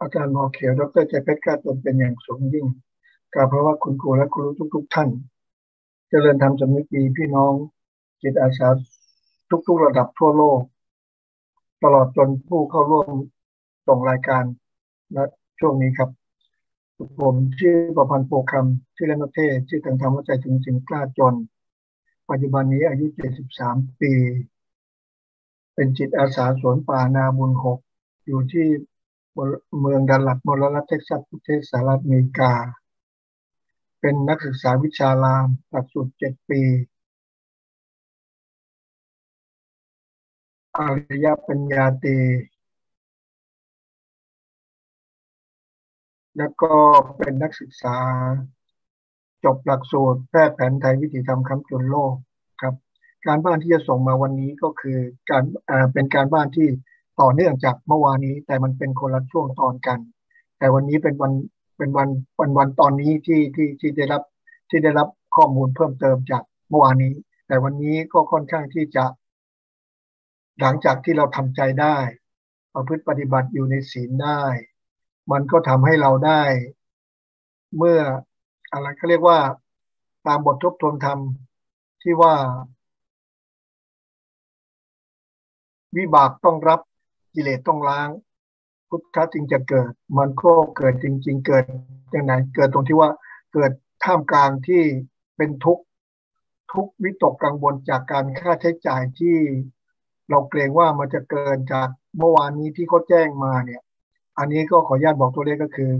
อาจารย์หมอเขียว ดรใจเพชรกาตนเป็นอย่างสูงยิ่งกราบเพราะว่าคุณครูและครูทุก ๆ ท่าน เจริญธรรมสำนึกดีพี่น้องจิตอาสาทุก ๆ ระดับทั่วโลก ตลอดจนผู้เข้าร่วมส่งรายการณช่วงนี้ครับ ผมชื่อประพันธ์โปคำชื่อเล่นประเทศ ชื่อต่างธรรมใจถึงสิงกล้าจน ปัจจุบันนี้อายุ 73 ปี เป็นจิตอาสาสวนป่านาบุญหกอยู่ที่ เมืองดันหลักมลรัฐเท็กซัสประเทศสหรัฐอเมริกา เป็นนักศึกษาวิชารามหลักสูตรเจ็ดปีอริยปัญญาตีแล้วก็เป็นนักศึกษา จบหลักสูตรแพทย์แผนไทยวิถีธรรมคำจุนโลกครับ การบ้านที่จะส่งมาวันนี้ก็คือการเป็นการบ้านที่ ต่อเนื่องจากเมื่อวานนี้ แต่มันเป็นคนละช่วงตอนกัน แต่วันนี้เป็นวันเป็นวันวันวันตอนนี้ที่ที่ที่ได้รับที่ได้รับข้อมูลเพิ่มเติมจากเมื่อวานนี้ แต่วันนี้ก็ค่อนข้างที่จะ หลังจากที่เราทำใจได้ ประพฤติปฏิบัติอยู่ในศีลได้ มันก็ทำให้เราได้ เมื่ออะไรเขาเรียกว่าตามบททบทวนธรรมที่ว่า วิบากต้องรับ กิเลสต้องล้าง พุทธะจึงจะเกิด มันก็เกิดจริง ๆ เกิดอย่างไหนเกิดตรงที่ว่าเกิดท่ามกลางที่เป็นทุกข์ทุกวิตกกังวลจากการค่าใช้จ่ายที่เราเกรงว่ามันจะเกินจากเมื่อวานนี้ที่เขาแจ้งมาเนี่ย อันนี้ก็ขออนุญาตบอกตัวเลขก็คือ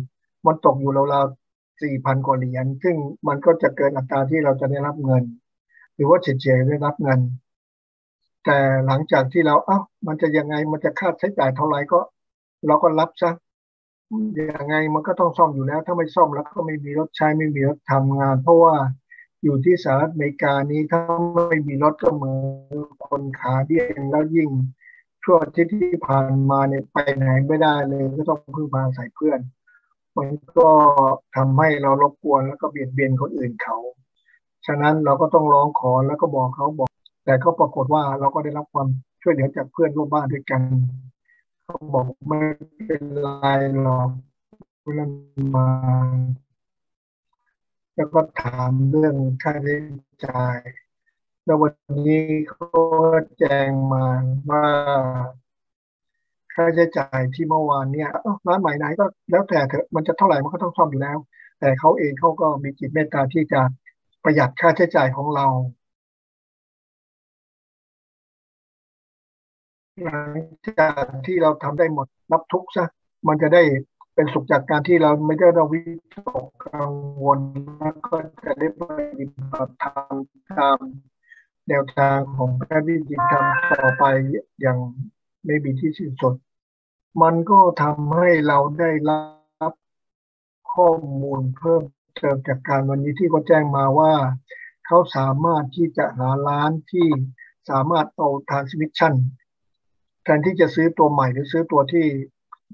มันตกอยู่ราวๆสี่พันกว่าเหรียญซึ่งมันก็จะเกินอัตราที่เราจะได้รับเงิน หรือว่าเฉยๆได้รับเงิน แต่หลังจากที่เราเอ้ามันจะยังไงมันจะค่าใช้จ่ายเท่าไหร่ก็ เราก็รับซะยังไงมันก็ต้องซ่อมอยู่แล้ว ถ้าไม่ซ่อมแล้วก็ไม่มีรถใช้ไม่มีรถทำงาน เพราะว่าอยู่ที่สหรัฐอเมริกานี้ถ้าไม่มีรถก็เหมือนคนขาเดียงแล้วยิ่งช่วงที่ที่ผ่านมาเนี่ยไปไหนไม่ได้เลยก็ต้องพึ่งพาใส่เพื่อน มันก็ทำให้เรารบกวนแล้วก็เบียดเบียนคนอื่นเขา ฉะนั้นเราก็ต้องร้องขอแล้วก็บอกเขาบอก แต่ก็ปรากฏว่าเราก็ได้รับความช่วยเหลือจากเพื่อนร่วมบ้านด้วยกันเขาบอกไม่เป็นไรหรอกเพื่อนมาแล้วก็ถามเรื่องค่าใช้จ่าย แล้ววันนี้เขาแจ้งมาว่า ค่าใช้จ่ายที่เมื่อวานเนี่ยร้านใหม่ไหนก็แล้วแต่เถอะมันจะเท่าไหร่มันก็ต้องซ่อมอยู่แล้ว แต่เขาเองเขาก็มีจิตเมตตาที่จะประหยัดค่าใช้จ่ายของเรา หลังจากที่เราทำได้หมดรับทุกซะมันจะได้เป็นสุขจากการที่เราไม่ได้เราวิตกกังวลแล้วก็จะได้ปฏิบัติธรรมตามแนวทางของพระวิจิตรรมต่อไปอย่างไม่มีที่สิ้นสุด มันก็ทำให้เราได้รับข้อมูลเพิ่มเติมจากการวันนี้ที่เขาแจ้งมาว่า เขาสามารถที่จะหาร้านที่สามารถเอาทานสมิชชั่น แทนที่จะซื้อตัวใหม่หรือซื้อตัวที่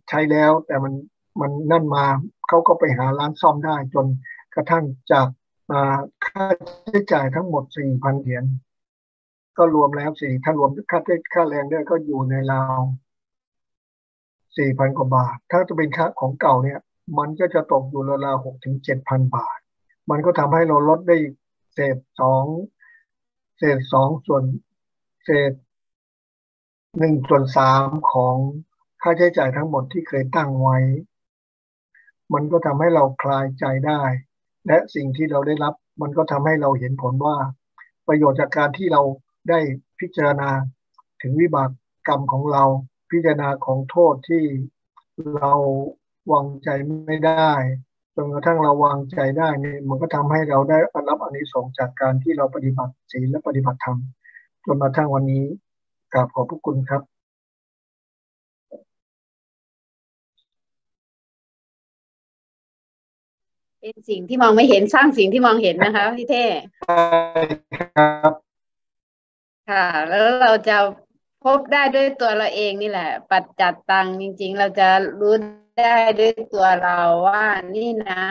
ใช้แล้ว แต่มันมันนั่นมาเขาก็ไปหาร้านซ่อมได้ จนกระทั่งจากค่าใช้จ่ายทั้งหมดสี่พันเหรียญก็รวมแล้วสี่ถ้ารวมค่าใช้ค่าแรงด้วยก็อยู่ในราวสี่พันกว่าบาท ถ้าจะเป็นค่าของเก่าเนี่ย มันก็จะตกอยู่ราวหกถึงเจ็ดพันบาท มันก็ทำให้เราลดได้เศษสองเศษสองส่วนเศษ หนึ่งส่วนสามของค่าใช้จ่ายทั้งหมดที่เคยตั้งไว้ มันก็ทำให้เราคลายใจได้ และสิ่งที่เราได้รับมันก็ทำให้เราเห็นผลว่า ประโยชน์จากการที่เราได้พิจารณาถึงวิบากกรรมของเรา พิจารณาของโทษที่เราวางใจไม่ได้จนกระทั่งเราวางใจได้เนี่ยมันก็ทำให้เราได้รับอนิสงส์จากการที่เราปฏิบัติศีลและปฏิบัติธรรมจนมาทั้งวันนี้ กราบขอบพระคุณครับ เป็นสิ่งที่มองไม่เห็นสร้างสิ่งที่มองเห็นนะคะพี่เท่ครับ ค่ะ แล้วเราจะพบได้ด้วยตัวเราเองนี่แหละ ปัจจัดตังจริง ๆ เราจะรู้ได้ด้วยตัวเราว่านี่นะ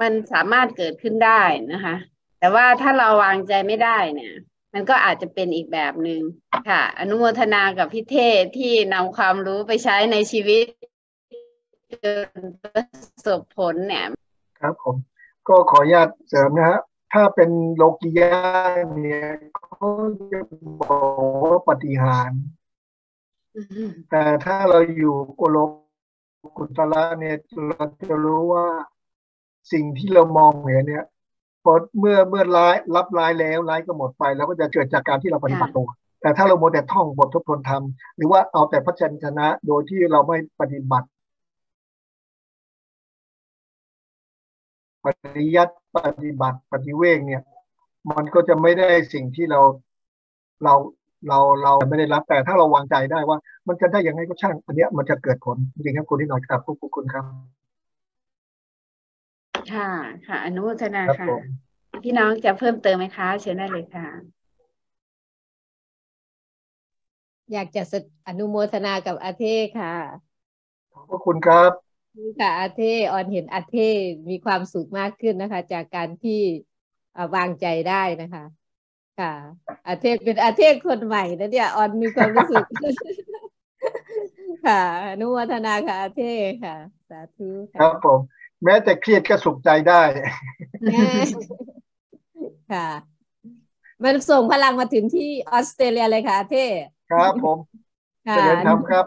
มันสามารถเกิดขึ้นได้นะคะ แต่ว่าถ้าเราวางใจไม่ได้เนี่ย มันก็อาจจะเป็นอีกแบบหนึ่งค่ะ อนุโมทนากับพี่เทศที่นำความรู้ไปใช้ในชีวิตจนประสบผลเนี่ยครับผม ก็ขออนุญาตเสริมนะฮะถ้าเป็นโลกิยะเนี่ยเขาจะบอกว่าปฏิหารย์แต่ถ้าเราอยู่โกโลกุตละเนี่ยเราจะรู้ว่าสิ่งที่เรามองเห็นเนี่ยพ อเมื่อเมื่อร้ายรับร้ายแล้วร้ายก็หมดไปแล้วก็จะเกิดจากการที่เราปฏิบัติตัว แต่ถ้าเราโมวแต่ท่องบททบทวนธรรม หรือว่าเอาแต่พระชัญชนะโดยที่เราไม่ปฏิบัติปริยัติปฏิบัติปฏิเวกเนี่ย มันก็จะไม่ได้สิ่งที่เราเราเราเราไม่ได้รับแต่ถ้าเราวางใจได้ว่า มันจะได้ยังไงก็ช่าง อันเนี้ยมันจะเกิดผลจริงๆครับคุณที่หน่อยครับขอบคุณครับ ค่ะ ค่ะ อนุโมทนาครับค่ะผมพี่น้องจะเพิ่มเติมไหมคะ เชิญได้เลยค่ะ อยากจะสอนุโมทนากับอาเทค่ะ ขอบพระคุณครับนี่ค่ะอาเทออนเห็นอาเทมีความสุขมากขึ้นนะคะ จากการที่อ่าวางใจได้นะคะ ค่ะ อาเทเป็นอาเทคนใหม่นะเนี่ยออนมีความรู้สึก ค่ะ อนุโมทนาค่ะอาเทค่ะ สาธุคค่ะรับผม แม้แต่เครียดก็สุขใจได้ ค่ะ มันส่งพลังมาถึงที่ออสเตรเลียเลยค่ะอาเทครับผม ค่ะเจริญธรรมครับ